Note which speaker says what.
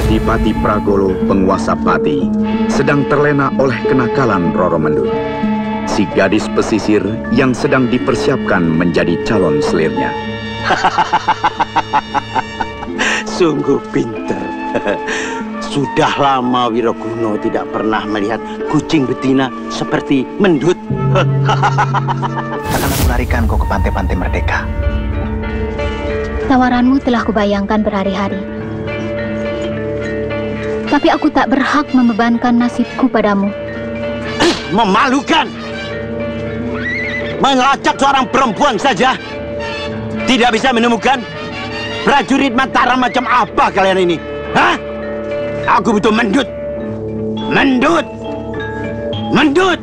Speaker 1: Adipati Pragolo, penguasa Pati, sedang terlena oleh kenakalan Roro Mendut. Si gadis pesisir yang sedang dipersiapkan menjadi calon selirnya.
Speaker 2: Sungguh pinter. Sudah lama Wiroguno tidak pernah melihat kucing betina seperti mendut.
Speaker 3: Akan aku larikan kau ke pantai-pantai merdeka.
Speaker 4: Tawaranmu telah kubayangkan berhari-hari. Tapi aku tak berhak membebankan nasibku padamu.
Speaker 2: Memalukan! Mengelacak seorang perempuan saja. Tidak bisa menemukan prajurit Mataram macam apa kalian ini. Hah? Aku butuh mendut. Mendut. Mendut.